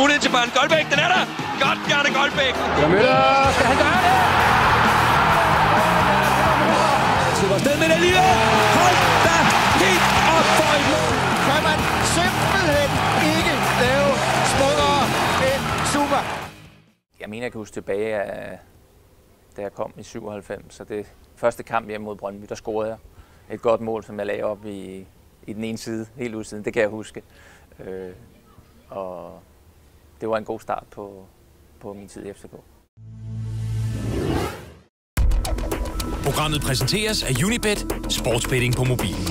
Mulighed til Bjørn Goldbæk, den er der! Godt, Bjarne Goldbæk! Møller, skal han gøre det? Slipper afsted med det alligevel! Hold da helt op for et mål! Kan man simpelthen ikke lave smukkere end Zuma? Jeg mener, jeg kan huske tilbage, af, da jeg kom i 97, så det første kamp hjemme mod Brøndby, der scorede jeg et godt mål, som jeg lagde op i, i den ene side, helt udsiden. Det kan jeg huske. Øh, og det var en god start på, på min tid i FCK. Programmet præsenteres af Unibet, sportsbetting på mobilen.